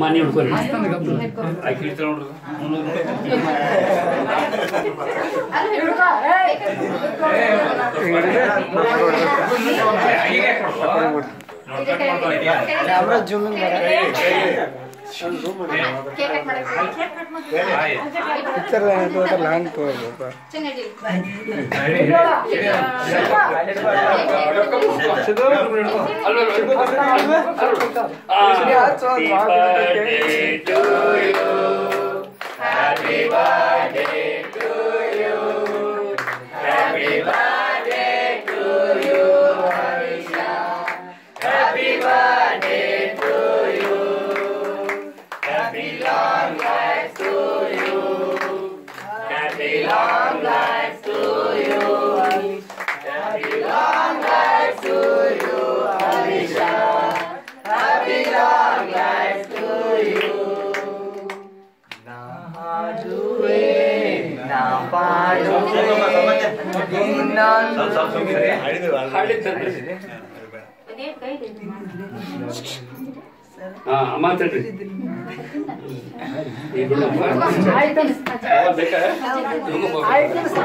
ಮನೆ ಹುಡ್ಕೊರಿ ಆಕಿ ಇಡ್ತಾಳ ನೋಡ್ರಿ ಮುನ್ನೂರು camera zooming picture long ತೋರ್ಬೇಕು Happy birthday to you. Happy birthday to you. Happy birthday to you, Anisha. Happy birthday to you. Happy long life to you. Happy long life to you, Happy long life to you, Alisha. Happy long life to you. Na haduwe, na paduwe, items items